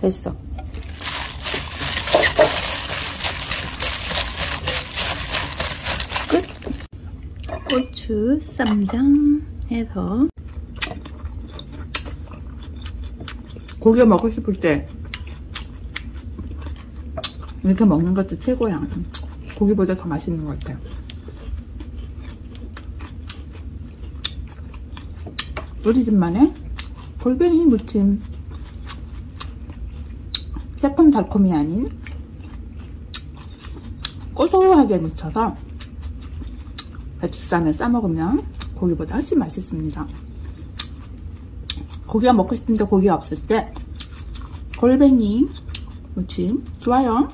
됐어. 끝. 고추, 쌈장 해서 고기 먹고 싶을 때 이렇게 먹는 것도 최고야. 고기보다 더 맛있는 것 같아. 우리 집만의 골뱅이 무침. 새콤달콤이 아닌 고소하게 묻혀서 배추쌈에 싸먹으면 고기보다 훨씬 맛있습니다. 고기가 먹고 싶은데 고기가 없을 때 골뱅이 무침 좋아요.